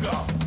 go.